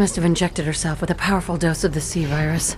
Must have injected herself with a powerful dose of the sea virus.